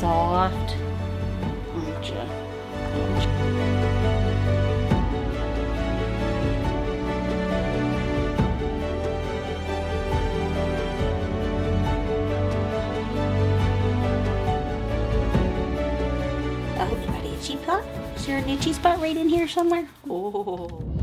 soft Got spot? Is there an itchy spot right in here somewhere? Oh.